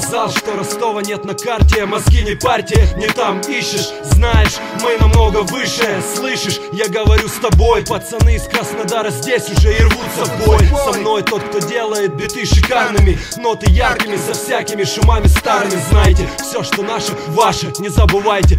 сказал, что Ростова нет на карте Мозги не парьте, не там ищешь. Знаешь, мы намного выше Слышишь, я говорю с тобой Пацаны из Краснодара здесь уже и рвутся в бой. Со мной тот, кто делает биты шикарными Ноты яркими, со всякими шумами старыми. Знаете, все, что наше, ваше, не забывайте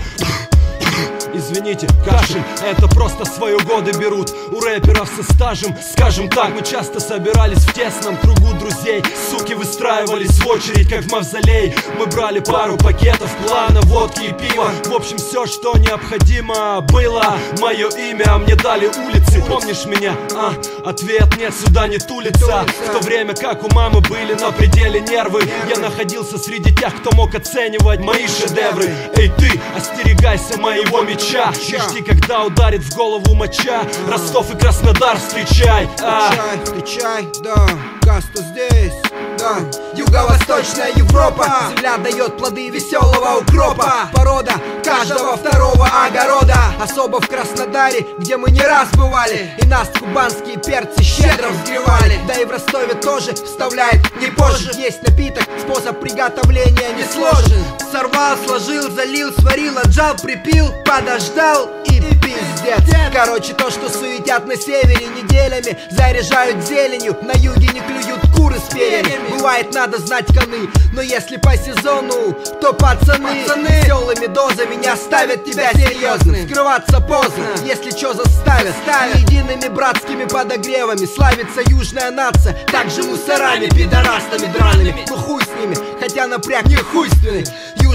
Извините, кашель, это просто свои годы берут У рэперов со стажем, скажем так Мы часто собирались в тесном кругу друзей. Суки выстраивались в очередь, как в мавзолей. Мы брали пару пакетов плана, водки и пива. В общем, все, что необходимо было. Мое имя мне дали улицы. Помнишь меня? А, ответ нет, сюда не тулится В то время как у мамы были на пределе нервы Я находился среди тех, кто мог оценивать мои шедевры. Эй ты, остерегайся моего меча И жди, когда ударит в голову моча. Ростов и Краснодар встречай а. Встречай, встречай, да, каста здесь да. Юго-восточная Европа. Земля дает плоды веселого укропа. Порода каждого второго огорода Особо в Краснодаре, где мы не раз бывали. И нас кубанские перцы щедро взгревали. Да и в Ростове тоже вставляет. Не позже. Есть напиток, способ приготовления не сложен. Сорвал, сложил, залил, сварил, отжал, припил, подождал и пиздец. Короче, то, что суетят на севере неделями Заряжают зеленью, на юге не клюют куры с перьями. Бывает, надо знать коны Но если по сезону, то пацаны, пацаны. Веселыми дозами не оставят тебя серьезным. Скрываться поздно, если чё заставят. Ставят едиными братскими подогревами Славится южная нация, также мусорами Пидорастами драными, ну хуй с ними Хотя напряг не хуйственный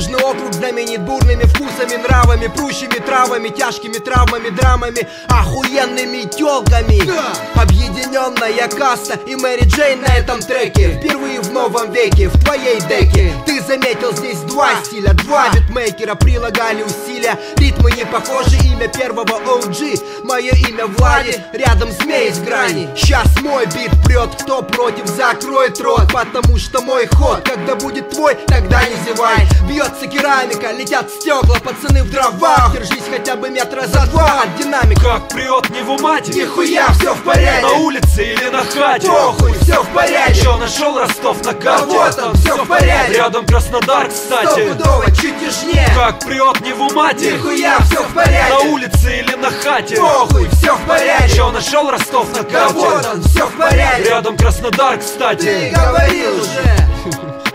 Южный округ знаменит бурными вкусами, нравами Прущими травами, тяжкими травмами, драмами Охуенными тёлками. Объединенная касса и Мэри Джейн на этом треке. Впервые в новом веке, в твоей деке. Ты заметил здесь два стиля, два битмейкера Прилагали усилия, ритмы не похожи Имя первого OG, мое имя Влади Рядом змей с грани. Сейчас мой бит прет, кто против, закроет рот. Потому что мой ход, когда будет твой, тогда не зевай. Бьется керамика, летят стекла, пацаны в дровах. Держись хотя бы метра за два от динамика. Как прет не в умате, нихуя, все в порядке. На улице или на хате, похуй, все в порядке. Чё нашел Ростов на карте? А вот он, все в порядке. Рядом Краснодар, кстати. Стопудово, чуть южнее Как прет не в умате, нихуя, все в порядке. На улице или на хате, похуй, все в порядке. Чё нашел Ростов на карте? вот он, все в порядке. Рядом Краснодар, кстати. Ты говорил уже